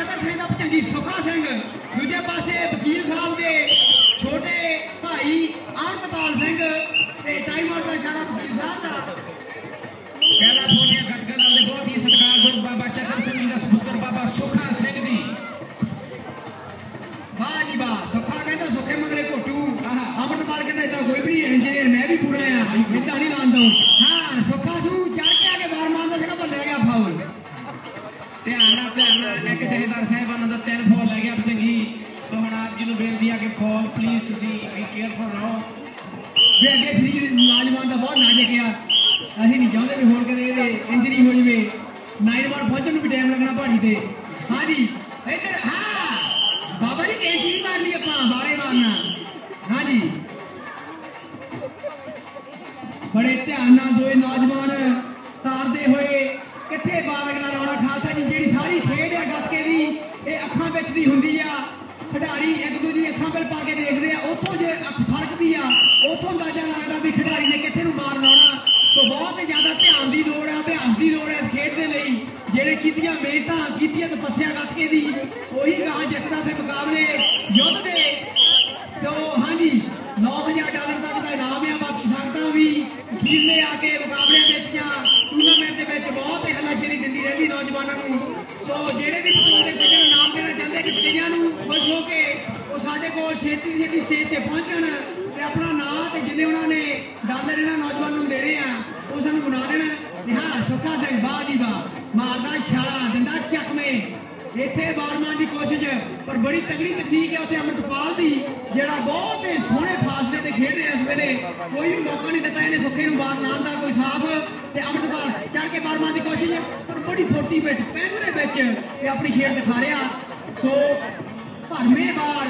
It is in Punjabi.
ਚਤਰ ਸਿੰਘ ਦਾ ਭਚੰਗੀ ਸੁਖਾ ਸਿੰਘ ਦੂਜੇ ਪਾਸੇ ਵਕੀਲ ਸਾਹਿਬ ਦੇ ਛੋਟੇ ਭਾਈ ਅਮਰਪਾਲ ਸਿੰਘ ਤੇ ਟਾਈਮ ਆਊਟ ਦਾ ਇਸ਼ਾਰਾ ਵਕੀਲ ਸਾਹਿਬ ਦਾ। ਕਹਿਲਾ ਫੋਨੀਆਂ ਖਟਕਾ ਨਾਲ ਦੇ ਬਹੁਤ ਹੀ ਸਤਿਕਾਰਯੋਗ ਬਾਬਾ ਚਤਰ ਸਿੰਘ ਦਾ ਸੁਪੁੱਤਰ ਬਾਬਾ ਸੁਖਾ ਸਿੰਘ ਜੀ। ਵਾਹ ਜੀ ਵਾਹ ਸੁੱਖਾ ਕਹਿੰਦਾ ਸੁੱਖੇ ਮਗਰੇ ਘੋਟੂ। ਅਮਰਪਾਲ ਕਹਿੰਦਾ ਇਦਾਂ ਕੋਈ ਵੀ ਨਹੀਂ ਇੰਜੀਨੀਅਰ ਮੈਂ ਵੀ ਪੂਰਾ ਆ ਇਦਾਂ ਨਹੀਂ ਲਾਂਦਾ ਹਾਂ ਸੁੱਖਾ ਸੂ ਚੜ ਕੇ ਆ ਕੇ ਬਾਰ ਮਾਰਦਾ ਸੀਗਾ ਪਰ ਲੈ ਗਿਆ ਫਾਉਲ ਧਿਆਨ ਨਾਲ ਧਿਆਨ ਨਾਲ ਇੱਕ ਜਥੇਦਾਰ ਸਾਹਿਬਾਨਾਂ ਦਾ ਤਿੰਨ ਫੋਲ ਲੈ ਗਿਆ ਚੰਗੀ। ਸੋ ਹੁਣ ਆਪ ਜੀ ਨੂੰ ਬੇਨਤੀ ਆ ਕਿ ਫੋਲ ਪਲੀਜ਼ ਤੁਸੀਂ ਬੀ ਕੇਅਰਫੁਲ ਰਹੋ। ਵੀ ਅੱਗੇ ਸਰੀਰ ਨੌਜਵਾਨ ਦਾ ਬਹੁਤ ਨਾਜ਼ੁਕ ਆ, ਅਸੀਂ ਨਹੀਂ ਚਾਹੁੰਦੇ ਵੀ ਹੋਰ ਕਦੇ ਇਹਦੇ ਇੰਜਰੀ ਹੋ ਜਵੇ। ਨਾਈਨ ਵਾਰ ਪਹੁੰਚਣ ਨੂੰ ਵੀ ਟਾਈਮ ਲੱਗਣਾ ਪਹਾੜੀ ਤੇ। ਹਾਂਜੀ ਇੱਧਰ, ਹਾਂ। ਬਾਬਾ ਜੀ ਕੈਂਚੀ ਨਹੀਂ ਮਾਰਨੀ ਆਪਾਂ ਬਾਰੇ ਮਾਰਨਾ। ਹਾਂਜੀ ਬੜੇ ਧਿਆਨ ਨਾਲ ਦੋਏ ਨੌਜਵਾਨ ਤਾਰਦੇ ਹੋਏ ਕਿੱਥੇ ਬਾਲਗ ਨਾਲ ਆਉਣਾ ਖਾਲਸਾ ਜੀ ਜਿਹੜੀ ਸਾਰੀ ਖੇਡ ਹੈ ਗੱਤਕੇ ਦੀ ਇਹ ਅੱਖਾਂ ਵਿੱਚ ਦੀ ਹੁੰਦੀ ਆ ਖਿਡਾਰੀ ਇੱਕ ਦੂਜੀ ਅੱਖਾਂ ਵੱਲ ਪਾ ਕੇ ਦੇਖਦੇ ਆ। ਉੱਥੋਂ ਜੇ ਅੱਖ ਆ, ਉੱਥੋਂ ਅੰਦਾਜ਼ਾ ਲੱਗਦਾ ਵੀ ਖਿਡਾਰੀ ਨੇ ਕਿੱਥੇ ਨੂੰ ਮਾਰ ਲਾਉਣਾ। ਸੋ ਬਹੁਤ ਜ਼ਿਆਦਾ ਧਿਆਨ ਦੀ ਲੋੜ ਹੈ ਅਭਿਆਸ ਦੀ ਲੋੜ ਹੈ ਇਸ ਖੇਡ ਦੇ ਲਈ। ਜਿਹੜੇ ਕੀਤੀਆਂ ਮਿਹਨਤਾਂ, ਕੀਤੀਆਂ ਤਪੱਸਿਆ ਗੱਤਕੇ ਦੀ ਉਹੀ ਗਾਂ ਜਿੱਤਦਾ ਫਿਰ ਮੁਕਾਬਲੇ ਯੁੱਧ ਦੇ। ਸੋ ਹਾਂਜੀ 9000 ਡਾਲਰ ਤੱਕ ਦਾ ਇਨਾਮ ਆ, ਬਾਕੀ ਸੰਗਤਾਂ ਵੀ ਅਖੀਰਲੇ ਆ ਕੇ ਮੁਕਾਬਲਿਆਂ ਵਿੱਚ ਜਾਂ ਟੂਰਨਾਮੈਂਟ ਦੇ ਵਿੱਚ ਬਹੁਤ ਹੀ ਹੱਲਾਸ਼ੇਰੀ ਦਿੰਦੀ ਰਹਿੰਦੀ ਨੌਜਵਾਨਾਂ ਨੂੰ। ਸੋ ਜਿਹੜੇ ਵੀ ਪਤੰਗ ਦੇ ਸੱਜਣ ਇਨਾਮ ਦੇਣਾ ਚਾਹੁੰਦੇ ਕਿ ਕਈਆਂ ਨੂੰ ਖੁਸ਼ ਹੋ ਕੇ ਉਹ ਸਾਡੇ ਕੋਲ ਛੇਤੀ ਛੇਤੀ ਸਟੇਜ ਤੇ ਪਹੁੰਚਣ ਤੇ ਆਪਣਾ ਨਾਂ ਤੇ ਜਿੰਨੇ ਉਹਨਾਂ ਨੇ ਡਾਲਰ ਇਹਨਾਂ ਨੌਜਵਾਨ ਨੂੰ ਦੇਣੇ ਆ, ਉਹ ਸਾਨੂੰ ਬਣਾ ਦੇਣ ਤੇ ਸੁੱਖਾ ਸਿੰਘ ਬਾਹ ਦੀ। ਬਾਹ ਮਾਰਦਾ ਛਾਲਾ, ਦਿੰਦਾ ਚੱਕਵੇਂ। ਇੱਥੇ ਬਾਰਮਾਨ ਦੀ ਕੋਸ਼ਿਸ਼, ਪਰ ਬੜੀ ਤਗੜੀ ਤਕਨੀਕ ਹੈ ਉੱਥੇ ਅਮਰਤਪਾਲ ਦੀ, ਜਿਹੜਾ ਬਹੁਤ ਹੀ ਸੋਹਣੇ ਫਾਸਲੇ ਤੇ ਖੇਡ ਰਿਹਾ ਇਸ ਵੇਲੇ। ਕੋਈ ਵੀ ਮੌਕਾ ਨਹੀਂ ਦਿੱਤਾ ਇਹਨੇ ਸੁੱਖੇ ਨੂੰ ਬਾਹਰ ਲਾਉਣ ਦਾ, ਕੋਈ ਸਾਫ਼। ਤੇ ਅਮਰਤਪਾਲ ਚੜ ਕੇ ਬਾਰਮਾਨ ਦੀ ਕੋਸ਼ਿਸ਼, ਪਰ ਬੜੀ ਫੋਟੀ ਵਿੱਚ, ਪੈਂਦਰੇ ਵਿੱਚ ਇਹ ਆਪਣੀ ਖੇਡ ਦਿਖਾ ਰਿਹਾ। ਸੋ ਭਰਮੇ ਬਾਰ